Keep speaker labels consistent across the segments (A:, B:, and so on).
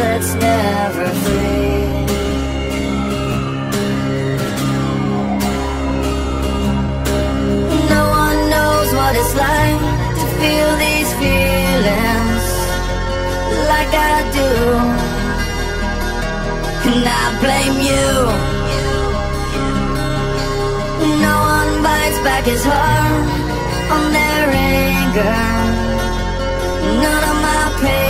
A: that's never free. No one knows what it's like to feel these feelings like I do. And I blame you. No one bites back his heart on their anger. None of my pain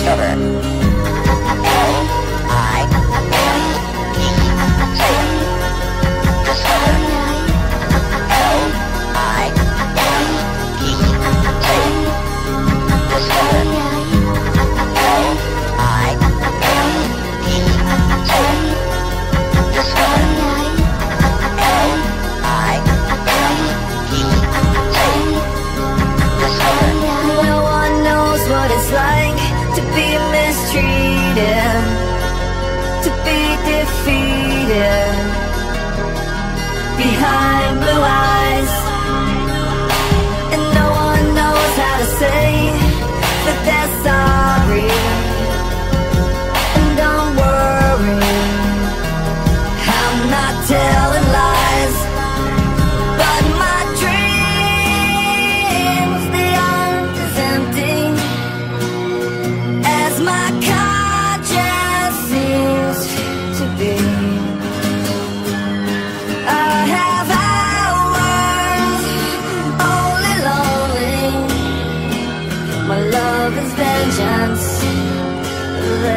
B: Discover.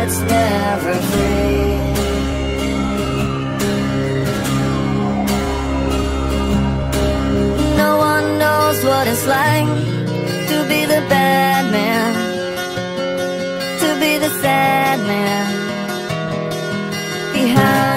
B: that's never free.
A: No one knows what it's like to be the bad man, to be the sad man behind.